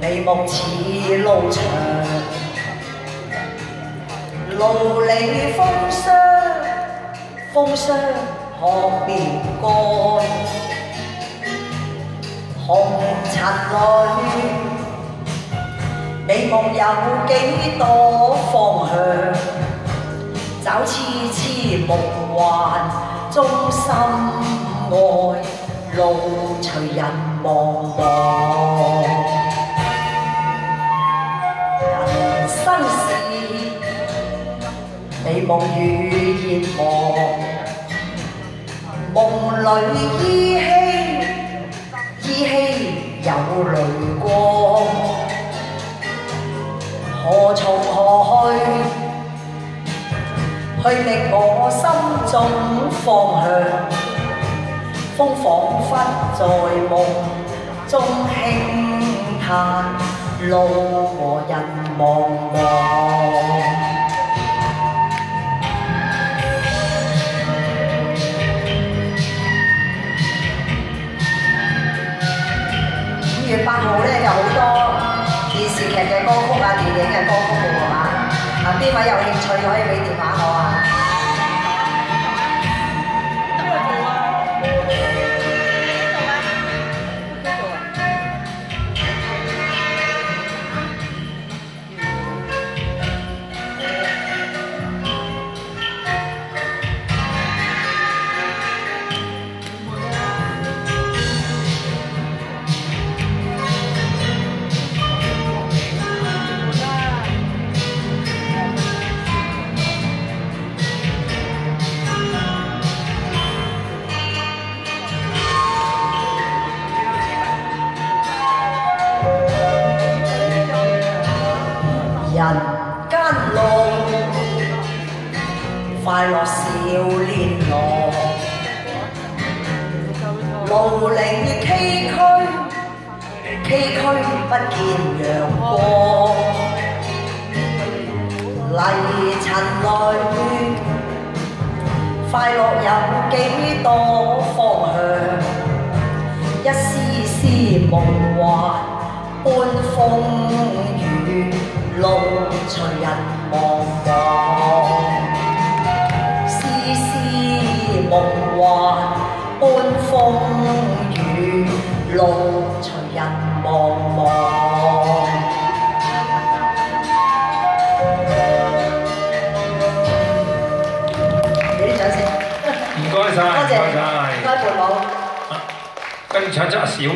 眉目似路長，路里風霜，風霜學苗乾，紅塵裏，眉目有幾多方向？找痴痴夢幻中心愛，路隨人茫茫。美夢與熱望，夢里依稀依稀有泪光，何從何去？去觅我心中方向，風彷彿在夢中輕嘆，路和人茫茫。五月八號咧有好多電視劇嘅歌曲啊、電影嘅歌曲嘅喎嚇，啊邊位有興趣可以俾電話我啊？快樂少年郎，路離崎岖，崎岖不見陽光，泥塵裏，快樂有幾多方向？一絲絲夢幻般風雨。路隨人茫雨，路隨人茫茫。俾啲掌聲。唔該晒，唔該晒。多謝，唔該伴舞。跟住唱出阿小。